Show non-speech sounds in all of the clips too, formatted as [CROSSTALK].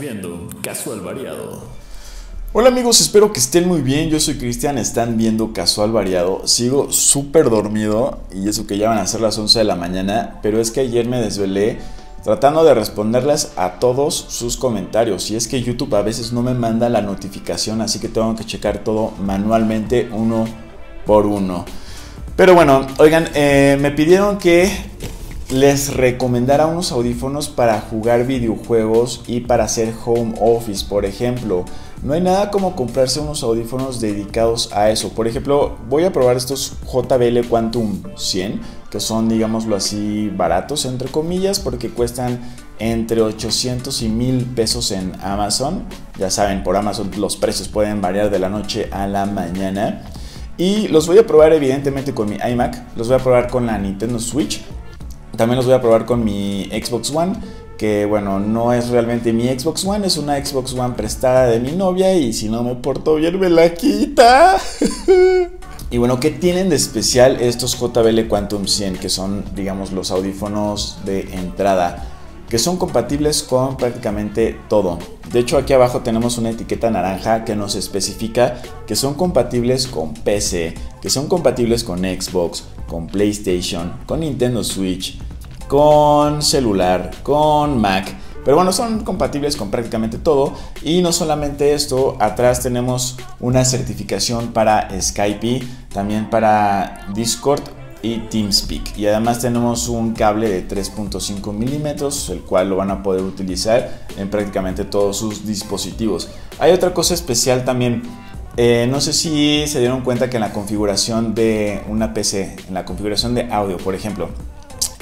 viendo Casual Variado. Hola amigos, espero que estén muy bien. Yo soy Cristian, están viendo Casual Variado. Sigo súper dormido y eso que ya van a ser las 11 de la mañana, pero es que ayer me desvelé tratando de responderles a todos sus comentarios. Y es que YouTube a veces no me manda la notificación, así que tengo que checar todo manualmente uno por uno. Pero bueno, oigan, eh, me pidieron que les recomendara unos audífonos para jugar videojuegos y para hacer home office, por ejemplo. No hay nada como comprarse unos audífonos dedicados a eso. Por ejemplo, voy a probar estos JBL Quantum 100, que son, digámoslo así, baratos, entre comillas, porque cuestan entre 800 y 1000 pesos en Amazon. Ya saben, por Amazon los precios pueden variar de la noche a la mañana. Y los voy a probar evidentemente con mi iMac, los voy a probar con la Nintendo Switch también los voy a probar con mi Xbox One, que bueno, no es realmente mi Xbox One, es una Xbox One prestada de mi novia y si no me porto bien me la quita. [LAUGHS] y bueno, ¿qué tienen de especial estos JBL Quantum 100, que son, digamos, los audífonos de entrada? que son compatibles con prácticamente todo. De hecho, aquí abajo tenemos una etiqueta naranja que nos especifica que son compatibles con PC, que son compatibles con Xbox, con PlayStation, con Nintendo Switch, con celular, con Mac. Pero bueno, son compatibles con prácticamente todo. Y no solamente esto, atrás tenemos una certificación para Skype, también para Discord y TeamSpeak. Y además tenemos un cable de 3.5 milímetros, el cual lo van a poder utilizar en prácticamente todos sus dispositivos. Hay otra cosa especial también. Eh, no sé si se dieron cuenta que en la configuración de una PC, en la configuración de audio, por ejemplo,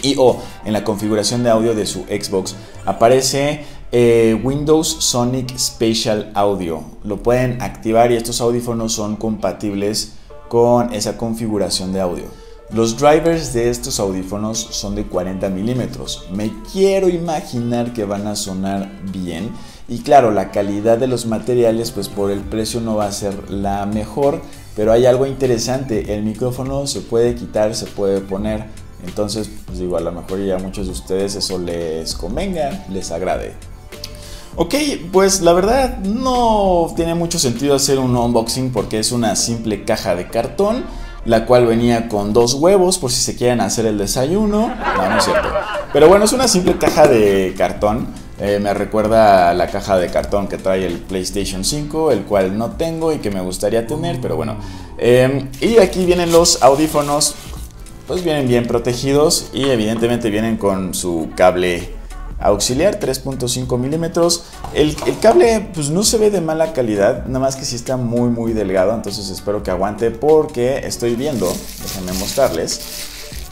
y o en la configuración de audio de su Xbox, aparece eh, Windows Sonic Spatial Audio. Lo pueden activar y estos audífonos son compatibles con esa configuración de audio. Los drivers de estos audífonos son de 40 milímetros. Me quiero imaginar que van a sonar bien. Y claro, la calidad de los materiales, pues por el precio no va a ser la mejor. Pero hay algo interesante, el micrófono se puede quitar, se puede poner. Entonces, pues digo, a lo mejor ya a muchos de ustedes eso les convenga, les agrade. Ok, pues la verdad no tiene mucho sentido hacer un unboxing porque es una simple caja de cartón la cual venía con dos huevos por si se quieren hacer el desayuno. No, no es cierto. Pero bueno, es una simple caja de cartón. Eh, me recuerda a la caja de cartón que trae el PlayStation 5, el cual no tengo y que me gustaría tener, pero bueno. Em, y aquí vienen los audífonos, pues vienen bien protegidos y evidentemente vienen con su cable auxiliar 3.5 milímetros. El, cable pues no se ve de mala calidad, nada más que si está muy muy delgado, entonces espero que aguante porque estoy viendo, déjenme mostrarles,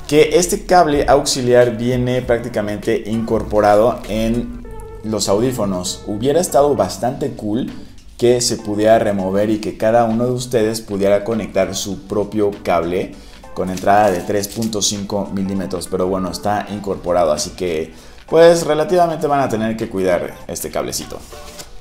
que este cable auxiliar viene prácticamente incorporado en los audífonos. Hubiera estado bastante cool que se pudiera remover y que cada uno de ustedes pudiera conectar su propio cable con entrada de 3.5 milímetros, pero bueno, está incorporado, así que pues relativamente van a tener que cuidar este cablecito.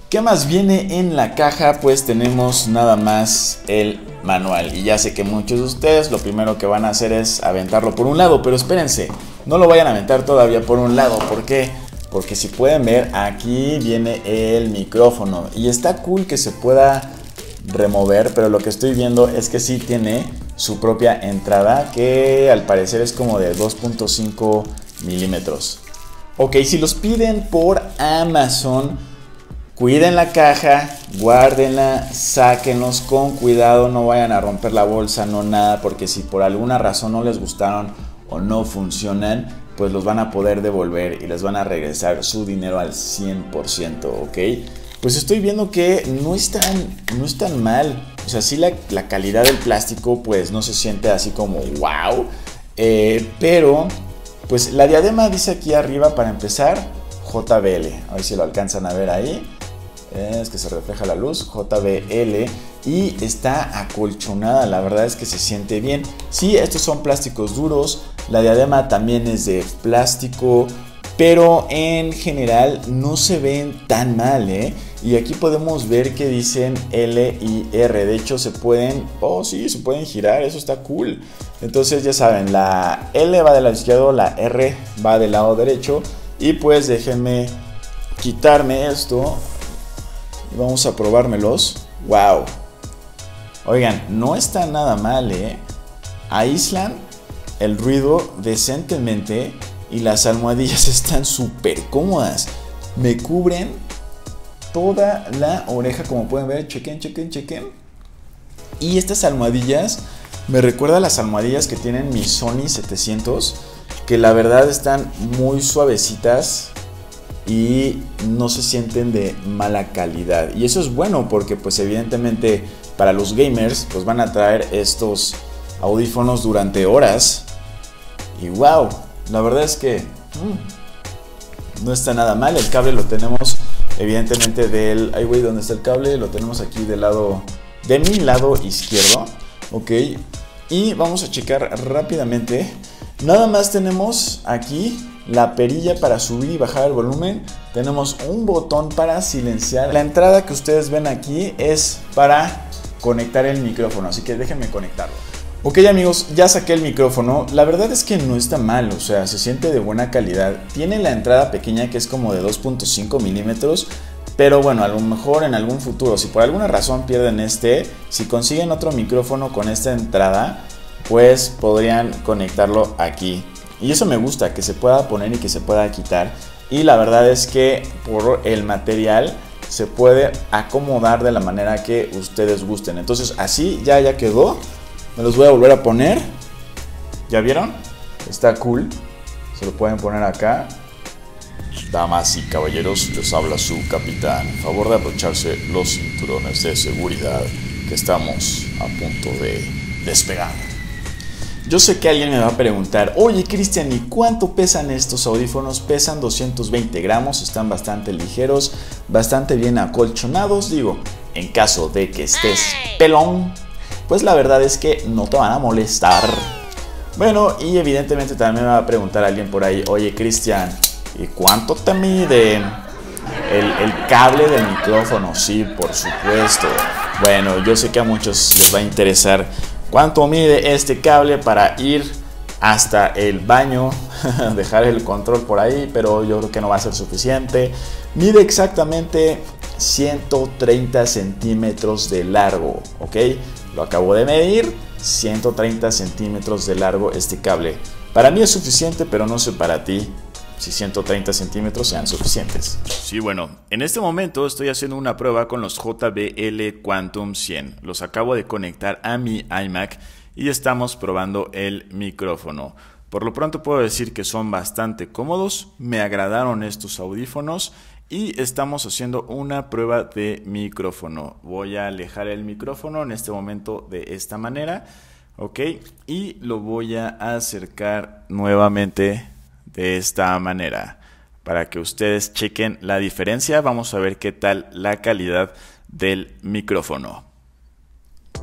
¿Qué más viene en la caja? Pues tenemos nada más el manual. Y ya sé que muchos de ustedes lo primero que van a hacer es aventarlo por un lado, pero espérense, no lo vayan a aventar todavía por un lado. ¿Por qué? Porque si pueden ver, aquí viene el micrófono. Y está cool que se pueda remover, pero lo que estoy viendo es que sí tiene su propia entrada, que al parecer es como de 2.5 milímetros. Ok, si los piden por Amazon, cuiden la caja, guárdenla, sáquenlos con cuidado, no vayan a romper la bolsa, no nada, porque si por alguna razón no les gustaron o no funcionan, pues los van a poder devolver y les van a regresar su dinero al 100%, ¿ok? Pues estoy viendo que no es tan, no es tan mal. O sea, sí la, calidad del plástico pues no se siente así como wow. Eh, pero pues la diadema dice aquí arriba para empezar JBL. A ver si lo alcanzan a ver ahí. Es que se refleja la luz. JBL. Y está acolchonada. La verdad es que se siente bien. Sí, estos son plásticos duros. La diadema también es de plástico. Pero en general no se ven tan mal, ¿eh? Y aquí podemos ver que dicen L y R. De hecho, se pueden. Oh, sí, se pueden girar. Eso está cool. Entonces, ya saben, la L va del lado izquierdo, la R va del lado derecho. Y pues déjenme quitarme esto. y vamos a probármelos. ¡Wow! Oigan, no está nada mal, ¿eh? Aíslan el ruido decentemente y las almohadillas [LAUGHS] están súper cómodas. Me cubren toda la oreja, como pueden ver. Chequen, chequen, chequen. Y estas almohadillas me recuerda a las almohadillas que tienen mi Sony 700, que la verdad están muy suavecitas y no se sienten de mala calidad. Y eso es bueno porque pues evidentemente para los gamers pues van a traer estos audífonos durante horas. Y wow, la verdad es que mm, no está nada mal. El cable lo tenemos evidentemente del... Ay güey, ¿dónde está el cable? Lo tenemos aquí del lado... De mi lado izquierdo. Ok. Y vamos a checar rápidamente. Nada más tenemos aquí la perilla para subir y bajar el volumen. Tenemos un botón para silenciar. La entrada que ustedes ven aquí es para conectar el micrófono, así que déjenme conectarlo. Ok amigos, ya saqué el micrófono. La verdad es que no está mal, o sea, se siente de buena calidad. Tiene la entrada pequeña que es como de 2.5 milímetros. Pero bueno, a lo mejor en algún futuro, si por alguna razón pierden este, si consiguen otro micrófono con esta entrada, pues podrían conectarlo aquí. Y eso me gusta, que se pueda poner y que se pueda quitar. Y la verdad es que por el material se puede acomodar de la manera que ustedes gusten. Entonces así ya ya quedó. Me los voy a volver a poner. ¿Ya vieron? Está cool. Se lo pueden poner acá. Damas y caballeros, les habla su capitán. Favor de abrocharse los cinturones de seguridad que estamos a punto de despegar. Yo sé que alguien me va a preguntar, oye Cristian, ¿y cuánto pesan estos audífonos? Pesan 220 gramos, están bastante ligeros, bastante bien acolchonados. Digo, en caso de que estés pelón, pues la verdad es que no te van a molestar. Bueno, y evidentemente también me va a preguntar alguien por ahí, oye Cristian, ¿y cuánto te mide el, el cable del micrófono? Sí, por supuesto. Bueno, yo sé que a muchos les va a interesar cuánto mide este cable para ir hasta el baño, [LAUGHS] dejar el control por ahí, pero yo creo que no va a ser suficiente. Mide exactamente 130 centímetros de largo, ¿ok? Lo acabo de medir, 130 centímetros de largo este cable. Para mí es suficiente, pero no sé para ti si 130 centímetros sean suficientes. Sí, bueno, en este momento estoy haciendo una prueba con los JBL Quantum 100. Los acabo de conectar a mi iMac y estamos probando el micrófono. Por lo pronto puedo decir que son bastante cómodos, me agradaron estos audífonos y estamos haciendo una prueba de micrófono. Voy a alejar el micrófono en este momento de esta manera, ¿ok? Y lo voy a acercar nuevamente de esta manera. Para que ustedes chequen la diferencia, vamos a ver qué tal la calidad del micrófono.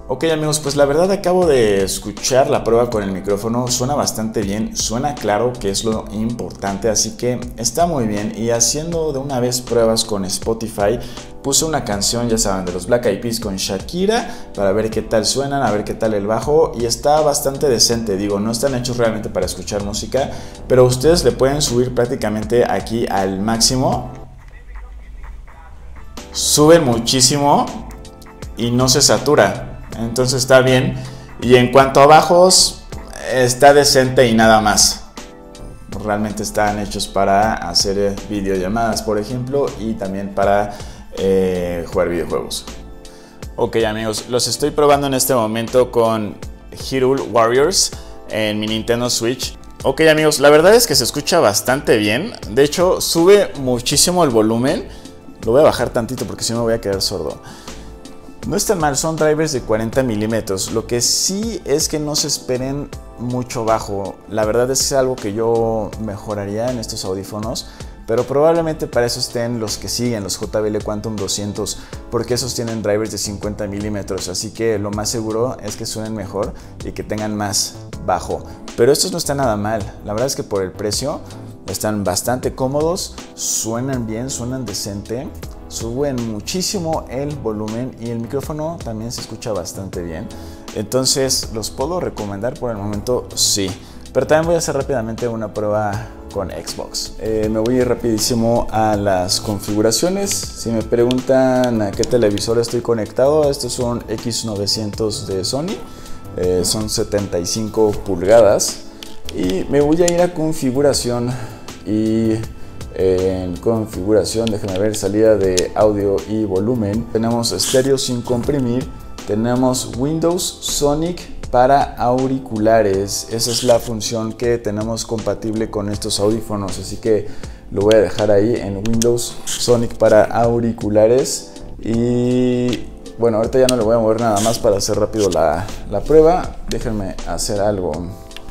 Ok amigos, pues la verdad acabo de escuchar la prueba con el micrófono, suena bastante bien, suena claro que es lo importante, así que está muy bien y haciendo de una vez pruebas con Spotify, puse una canción, ya saben, de los Black Eyed Peas con Shakira para ver qué tal suenan, a ver qué tal el bajo y está bastante decente, digo, no están hechos realmente para escuchar música, pero ustedes le pueden subir prácticamente aquí al máximo. Suben muchísimo y no se satura. Entonces está bien. Y en cuanto a bajos, está decente y nada más. Realmente están hechos para hacer videollamadas, por ejemplo, y también para eh, jugar videojuegos. Ok amigos, los estoy probando en este momento con Hyrule Warriors en mi Nintendo Switch. Ok amigos, la verdad es que se escucha bastante bien. De hecho, sube muchísimo el volumen. Lo voy a bajar tantito porque si no me voy a quedar sordo. No es tan mal, son drivers de 40 milímetros. Lo que sí es que no se esperen mucho bajo. La verdad es que es algo que yo mejoraría en estos audífonos. Pero probablemente para eso estén los que siguen, los JBL Quantum 200, porque esos tienen drivers de 50 milímetros. Así que lo más seguro es que suenen mejor y que tengan más bajo. Pero estos no están nada mal. La verdad es que por el precio están bastante cómodos, suenan bien, suenan decente suben muchísimo el volumen y el micrófono también se escucha bastante bien. Entonces, ¿los puedo recomendar por el momento? Sí. Pero también voy a hacer rápidamente una prueba con Xbox. Eh, me voy rapidísimo a las configuraciones. Si me preguntan a qué televisor estoy conectado, estos son X900 de Sony. Eh, son 75 pulgadas. Y me voy a ir a configuración y en configuración, déjenme ver, salida de audio y volumen. Tenemos estéreo sin comprimir, tenemos Windows Sonic para auriculares. Esa es la función que tenemos compatible con estos audífonos, así que lo voy a dejar ahí en Windows Sonic para auriculares. Y bueno, ahorita ya no le voy a mover nada más para hacer rápido la, prueba. Déjenme hacer algo.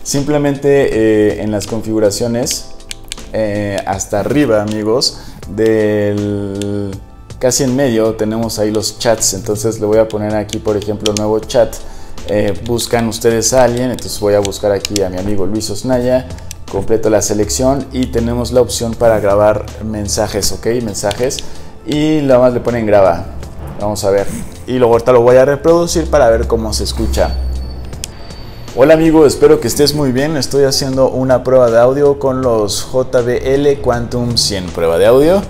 Simplemente eh, en las configuraciones, eh, hasta arriba, amigos, del casi en medio tenemos ahí los chats. Entonces le voy a poner aquí, por ejemplo, nuevo chat. Eh, buscan ustedes a alguien, entonces voy a buscar aquí a mi amigo Luis Osnaya, completo la selección y tenemos la opción para grabar mensajes, ok, mensajes. Y nada más le ponen graba, vamos a ver. Y luego ahorita lo voy a reproducir para ver cómo se escucha. Hola amigo, espero que estés muy bien. Estoy haciendo una prueba de audio con los JBL Quantum 100. Prueba de audio.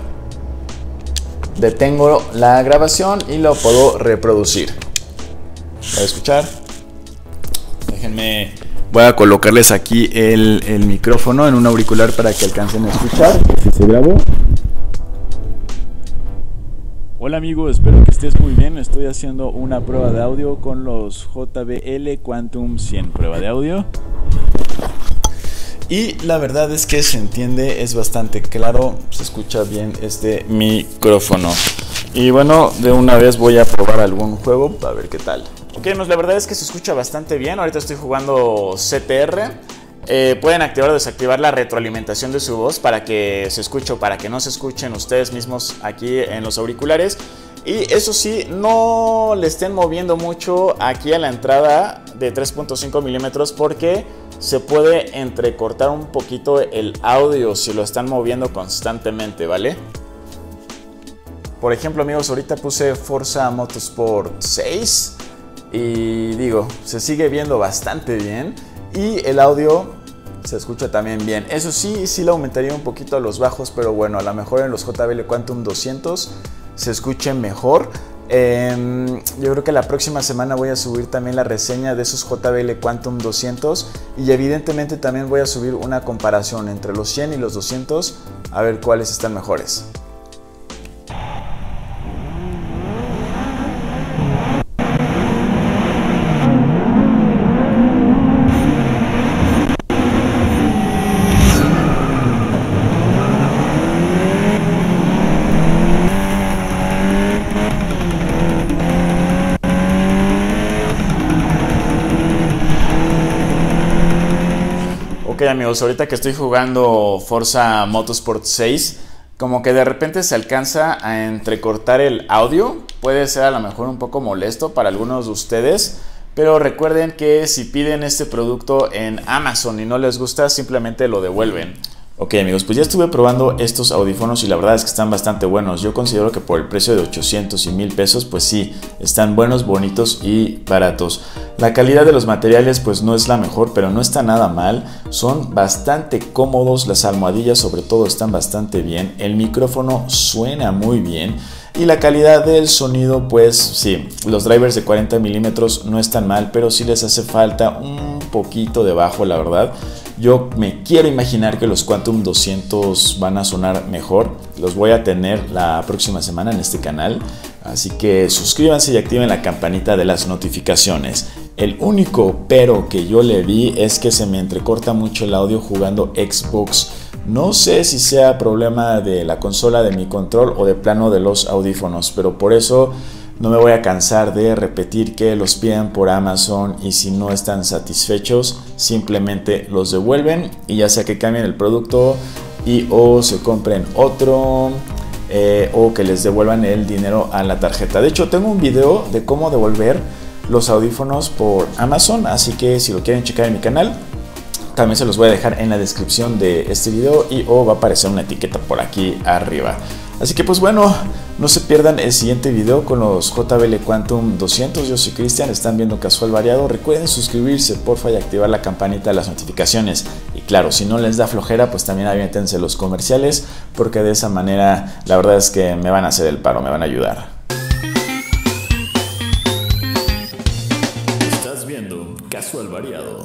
Detengo la grabación y lo puedo reproducir. Voy a escuchar. Déjenme, voy a colocarles aquí el, micrófono en un auricular para que alcancen a escuchar. Si se grabó. Hola amigo, espero que estés muy bien. Estoy haciendo una prueba de audio con los JBL Quantum 100. Prueba de audio. Y la verdad es que se entiende, es bastante claro, se escucha bien este micrófono. Y bueno, de una vez voy a probar algún juego para ver qué tal. Ok, pues la verdad es que se escucha bastante bien. Ahorita estoy jugando CTR. Eh, pueden activar o desactivar la retroalimentación de su voz para que se escuche o para que no se escuchen ustedes mismos aquí en los auriculares. Y eso sí, no le estén moviendo mucho aquí a la entrada de 3.5 milímetros porque se puede entrecortar un poquito el audio si lo están moviendo constantemente, ¿vale? Por ejemplo, amigos, ahorita puse Forza Motorsport 6 y digo, se sigue viendo bastante bien y el audio se escucha también bien. Eso sí, sí le aumentaría un poquito a los bajos, pero bueno, a lo mejor en los JBL Quantum 200 se escuche mejor. Em, yo creo que la próxima semana voy a subir también la reseña de esos JBL Quantum 200 y evidentemente también voy a subir una comparación entre los 100 y los 200 a ver cuáles están mejores. Amigos, ahorita que estoy jugando Forza Motorsport 6, como que de repente se alcanza a entrecortar el audio. Puede ser a lo mejor un poco molesto para algunos de ustedes. Pero recuerden que si piden este producto en Amazon y no les gusta, simplemente lo devuelven. Ok amigos, pues ya estuve probando estos audífonos y la verdad es que están bastante buenos. Yo considero que por el precio de 800 y 1000 pesos, pues sí, están buenos, bonitos y baratos. La calidad de los materiales pues no es la mejor, pero no está nada mal. Son bastante cómodos, las almohadillas sobre todo están bastante bien. El micrófono suena muy bien. Y la calidad del sonido, pues sí, los drivers de 40 milímetros no están mal, pero sí les hace falta un poquito de bajo, la verdad. Yo me quiero imaginar que los Quantum 200 van a sonar mejor. Los voy a tener la próxima semana en este canal. Así que suscríbanse y activen la campanita de las notificaciones. El único pero que yo le vi es que se me entrecorta mucho el audio jugando Xbox. No sé si sea problema de la consola de mi control o de plano de los audífonos, pero por eso no me voy a cansar de repetir que los piden por Amazon y si no están satisfechos, simplemente los devuelven y ya sea que cambien el producto y o se compren otro eh, o que les devuelvan el dinero a la tarjeta. De hecho, tengo un video de cómo devolver los audífonos por Amazon, así que si lo quieren checar en mi canal, también se los voy a dejar en la descripción de este video y o va a aparecer una etiqueta por aquí arriba. Así que pues bueno, no se pierdan el siguiente video con los JBL Quantum 200. Yo soy Cristian, están viendo Casual Variado. Recuerden suscribirse, porfa, y activar la campanita de las notificaciones. Y claro, si no les da flojera, pues también aviéntense los comerciales, porque de esa manera la verdad es que me van a hacer el paro, me van a ayudar. Estás viendo Casual Variado.